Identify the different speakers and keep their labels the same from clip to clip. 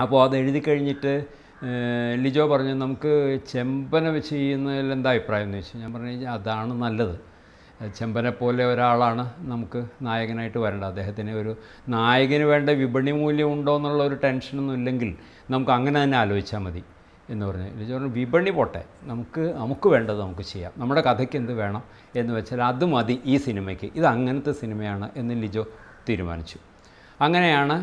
Speaker 1: അപ്പോൾ അത് എഴുതി കഴിഞ്ഞിട്ട് ലിജോ പറഞ്ഞു നമുക്ക് ചെമ്പന വെച്ച് ചെയ്യുന്നതിൽ എന്താ അഭിപ്രായം? എന്ന് ചോദിച്ചു. ഞാൻ പറഞ്ഞു കഴിഞ്ഞാൽ അതാണ് നല്ലത്. ചെമ്പനെ പോലെ ഒരാളാണ് നമുക്ക് നായകനായിട്ട് വരേണ്ടത്. അദ്ദേഹത്തിന് ഒരു നായകന് വേണ്ട വിപണി മൂല്യം ഉണ്ടോ എന്നുള്ള ഒരു ടെൻഷനൊന്നും ഇല്ലെങ്കിൽ നമുക്ക് അങ്ങനെ തന്നെ ആലോചിച്ചാൽ മതി. എന്ന് പറഞ്ഞു. ലിജോ പറഞ്ഞു വിപണി പോട്ടെ. നമുക്ക് നമുക്ക് വേണ്ടത് നമുക്ക് ചെയ്യാം. നമ്മുടെ കഥയ്ക്ക് എന്ത് വേണം എന്ന് വെച്ചാൽ അത് മതി ഈ സിനിമയ്ക്ക്. ഇത് അങ്ങനത്തെ സിനിമയാണ് എന്ന് ലിജോ തീരുമാനിച്ചു. അങ്ങനെയാണ്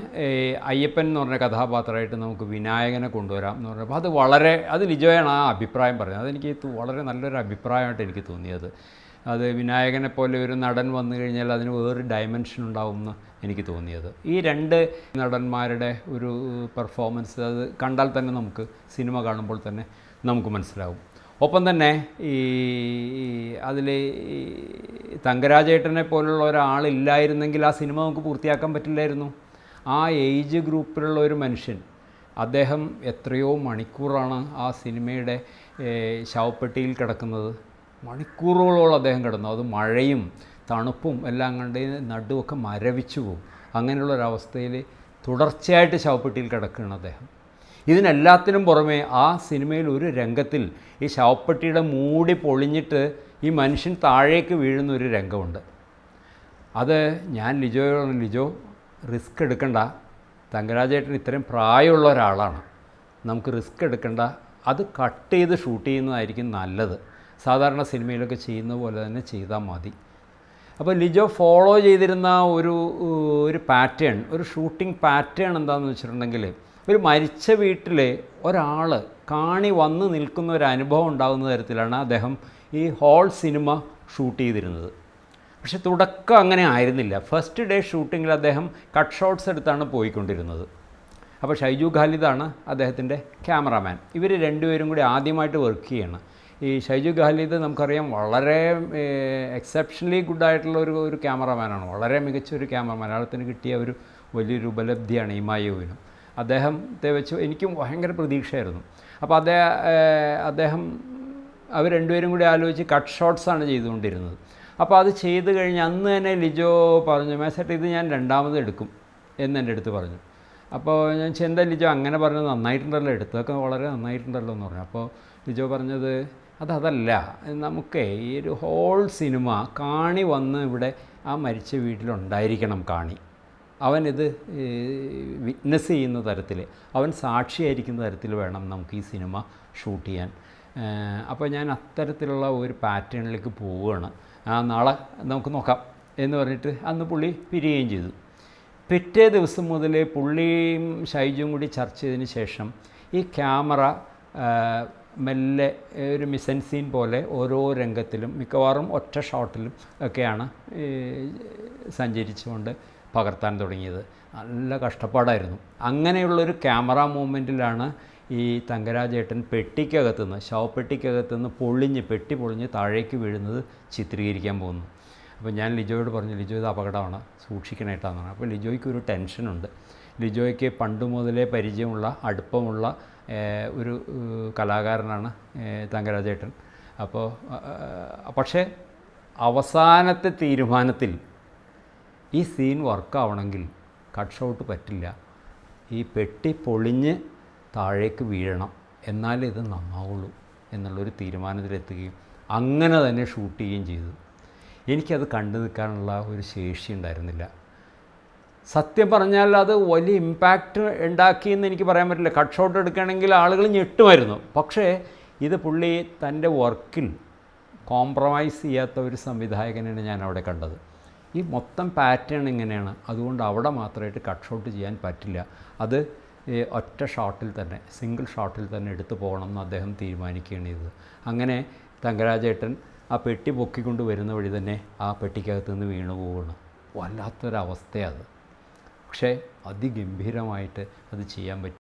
Speaker 1: അയ്യപ്പൻ എന്ന് പറഞ്ഞ കഥാപാത്രമായിട്ട് നമുക്ക് വിനായകനെ കൊണ്ടുവരാം എന്ന് പറഞ്ഞപ്പോൾ അത് വളരെ അത് ലിജോയാണ് ആ അഭിപ്രായം പറഞ്ഞത് അതെനിക്ക് വളരെ നല്ലൊരു അഭിപ്രായമായിട്ട് എനിക്ക് തോന്നിയത്. അത് വിനായകനെ പോലെ ഒരു നടൻ വന്നു കഴിഞ്ഞാൽ അതിന് വേറൊരു ഡയമെൻഷൻ ഉണ്ടാവുമെന്ന് എനിക്ക് തോന്നിയത്. ഈ രണ്ട് നടന്മാരുടെ ഒരു പെർഫോമൻസ് അത് കണ്ടാൽ തന്നെ നമുക്ക് സിനിമ കാണുമ്പോൾ തന്നെ നമുക്ക് മനസ്സിലാവും. ഒപ്പം തന്നെ ഈ അതിൽ തങ്കരാജേട്ടനെ പോലുള്ള ഒരാളില്ലായിരുന്നെങ്കിൽ ആ സിനിമ നമുക്ക് പൂർത്തിയാക്കാൻ പറ്റില്ലായിരുന്നു. ആ ഏജ് ഗ്രൂപ്പിലുള്ള ഒരു മനുഷ്യൻ അദ്ദേഹം എത്രയോ മണിക്കൂറാണ് ആ സിനിമയുടെ ശവപ്പെട്ടിയിൽ കിടക്കുന്നത്. മണിക്കൂറുകളോളം അദ്ദേഹം കിടന്നു. അത് മഴയും തണുപ്പും എല്ലാം കണ്ട് നടുവൊക്കെ മരവിച്ചു പോകും അങ്ങനെയുള്ളൊരവസ്ഥയിൽ തുടർച്ചയായിട്ട് ശവപ്പെട്ടിയിൽ കിടക്കുകയാണ് അദ്ദേഹം. ഇതിനെല്ലാത്തിനും പുറമേ ആ സിനിമയിൽ ഒരു രംഗത്തിൽ ഈ ശവപ്പെട്ടിയുടെ മൂടി പൊളിഞ്ഞിട്ട് ഈ മനുഷ്യൻ താഴേക്ക് വീഴുന്ന ഒരു രംഗമുണ്ട്. അത് ഞാൻ ലിജോയോട് ലിജോ റിസ്ക് എടുക്കണ്ട. തങ്കരാജേട്ടൻ ഇത്രയും പ്രായമുള്ള ഒരാളാണ്. നമുക്ക് റിസ്ക് എടുക്കണ്ട. അത് കട്ട് ചെയ്ത് ഷൂട്ട് ചെയ്യുന്നതായിരിക്കും നല്ലത്. സാധാരണ സിനിമയിലൊക്കെ ചെയ്യുന്ന പോലെ തന്നെ ചെയ്താൽ മതി. അപ്പോൾ ലിജോ ഫോളോ ചെയ്തിരുന്ന ഒരു ഒരു പാറ്റേൺ ഒരു ഷൂട്ടിംഗ് പാറ്റേൺ എന്താണെന്ന് വെച്ചിട്ടുണ്ടെങ്കിൽ ഒരു മരിച്ച വീട്ടിൽ ഒരാൾ കാണി വന്ന് നിൽക്കുന്ന ഒരു അനുഭവം ഉണ്ടാകുന്ന തരത്തിലാണ് അദ്ദേഹം ഈ ഹോൾ സിനിമ ഷൂട്ട് ചെയ്തിരുന്നത്. പക്ഷെ തുടക്കം അങ്ങനെ ആയിരുന്നില്ല. ഫസ്റ്റ് ഡേ ഷൂട്ടിങ്ങിൽ അദ്ദേഹം കട്ട് ഷോട്ട്സ് എടുത്താണ് പോയിക്കൊണ്ടിരുന്നത്. അപ്പോൾ ഷൈജു ഖാലിദാണ് അദ്ദേഹത്തിന്റെ ക്യാമറാമാൻ. ഇവർ രണ്ടുപേരും കൂടി ആദ്യമായിട്ട് വർക്ക് ചെയ്യണം. ഈ ഷൈജു ഖാലിദ് നമുക്കറിയാം വളരെ എക്സെപ്ഷണലി ഗുഡായിട്ടുള്ള ഒരു ഒരു ക്യാമറാമാനാണ്. വളരെ മികച്ച ഒരു ക്യാമറാമാൻ. മലയാളത്തിന് കിട്ടിയ ഒരു വലിയൊരു ഉപലബ്ധിയാണ് ഈ മായോവിനും. അദ്ദേഹത്തെ വെച്ച് എനിക്കും ഭയങ്കര പ്രതീക്ഷയായിരുന്നു. അപ്പോൾ അദ്ദേഹം അദ്ദേഹം അവർ രണ്ടുപേരും കൂടി ആലോചിച്ച് കട്ട് ഷോട്ട്സാണ് ചെയ്തുകൊണ്ടിരുന്നത്. അപ്പോൾ അത് ചെയ്ത് കഴിഞ്ഞ് അന്ന് തന്നെ ലിജോ പറഞ്ഞു മേസട്ട് ഇത് ഞാൻ രണ്ടാമത് എടുക്കും എന്ന് എന്റെ അടുത്ത് പറഞ്ഞു. അപ്പോൾ ഞാൻ ചെന്ത ലിജോ അങ്ങനെ പറഞ്ഞത്? നന്നായിട്ടുണ്ടല്ലോ എടുത്തതൊക്കെ വളരെ നന്നായിട്ടുണ്ടല്ലോ എന്ന് പറഞ്ഞു. അപ്പോൾ ലിജോ പറഞ്ഞത് അത് അതല്ല നമുക്ക് ഈ ഒരു ഹോൾ സിനിമ കാണി വന്ന് ഇവിടെ ആ മരിച്ച വീട്ടിലുണ്ടായിരിക്കണം കാണി. അവനിത് വിറ്റ്നസ് ചെയ്യുന്ന തരത്തിൽ അവൻ സാക്ഷിയായിരിക്കുന്ന തരത്തിൽ വേണം നമുക്ക് ഈ സിനിമ ഷൂട്ട് ചെയ്യാൻ. അപ്പോൾ ഞാൻ അത്തരത്തിലുള്ള ഒരു പാറ്റേണിലേക്ക് പോവുകയാണ്. നാളെ നമുക്ക് നോക്കാം എന്ന് പറഞ്ഞിട്ട് അന്ന് പുള്ളി പിരിയുകയും ചെയ്തു. പിറ്റേ ദിവസം മുതൽ പുള്ളിയും ഷൈജും കൂടി ചർച്ച ചെയ്തതിന് ശേഷം ഈ ക്യാമറ മെല്ലെ ഒരു മിസൻ സീൻ പോലെ ഓരോ രംഗത്തിലും മിക്കവാറും ഒറ്റ ഷോട്ടിലും ഒക്കെയാണ് സഞ്ചരിച്ചുകൊണ്ട് പകർത്താൻ തുടങ്ങിയത്. നല്ല കഷ്ടപ്പാടായിരുന്നു. അങ്ങനെയുള്ളൊരു ക്യാമറ മൂവ്മെന്റിലാണ് ഈ തങ്കരാജേട്ടൻ പെട്ടിക്കകത്തുനിന്ന് ശവപ്പെട്ടിക്കകത്തുനിന്ന് പൊളിഞ്ഞ് പെട്ടി പൊളിഞ്ഞ് താഴേക്ക് വീഴുന്നത് ചിത്രീകരിക്കാൻ പോകുന്നു. അപ്പോൾ ഞാൻ ലിജോയോട് പറഞ്ഞു ലിജോ ഇത് അപകടമാണ്. സൂക്ഷിക്കണേട്ടാന്ന് പറഞ്ഞു. അപ്പോൾ ലിജോയ്ക്ക് ഒരു ടെൻഷനുണ്ട്. ലിജോയ്ക്ക് പണ്ട് മുതലേ പരിചയമുള്ള അടുപ്പമുള്ള ഒരു കലാകാരനാണ് തങ്കരാജേട്ടൻ. അപ്പോൾ പക്ഷേ അവസാനത്തെ തീരുമാനത്തിൽ ഈ സീൻ വർക്കാവണമെങ്കിൽ കട്ട് ഷോട്ട് പറ്റില്ല. ഈ പെട്ടി പൊളിഞ്ഞ് താഴേക്ക് വീഴണം. എന്നാലേ ഇത് നന്നാവുള്ളൂ എന്നുള്ളൊരു തീരുമാനത്തിലെത്തുകയും അങ്ങനെ തന്നെ ഷൂട്ട് ചെയ്യുകയും ചെയ്തു. എനിക്കത് കണ്ടു നിൽക്കാനുള്ള ഒരു ശേഷി ഉണ്ടായിരുന്നില്ല. സത്യം പറഞ്ഞാൽ അത് വലിയ ഇമ്പാക്റ്റ് ഉണ്ടാക്കിയെന്ന് എനിക്ക് പറയാൻ പറ്റില്ല. കട്ട് ഷോട്ട് എടുക്കുകയാണെങ്കിൽ ആളുകൾ ഞെട്ടുമായിരുന്നു. പക്ഷേ ഇത് പുള്ളി തന്റെ വർക്കിൽ കോംപ്രമൈസ് ചെയ്യാത്ത ഒരു സംവിധായകനാണ് ഞാൻ അവിടെ കണ്ടത്. ഈ മൊത്തം പാറ്റേൺ ഇങ്ങനെയാണ്. അതുകൊണ്ട് അവിടെ മാത്രമായിട്ട് കട്ട് ഷോട്ട് ചെയ്യാൻ പറ്റില്ല. അത് ഒറ്റ ഷോട്ടിൽ തന്നെ സിംഗിൾ ഷോട്ടിൽ തന്നെ എടുത്തു പോകണം എന്ന് അദ്ദേഹം തീരുമാനിക്കുകയാണ് ചെയ്തത്. അങ്ങനെ തങ്കരാജേട്ടൻ ആ പെട്ടി പൊക്കിക്കൊണ്ട് വരുന്ന വഴി തന്നെ ആ പെട്ടിക്കകത്ത് നിന്ന് വീണു പോവുകയാണ്. വല്ലാത്തൊരവസ്ഥയാണ് അത്. പക്ഷേ അതിഗംഭീരമായിട്ട് അത് ചെയ്യാൻ പറ്റി.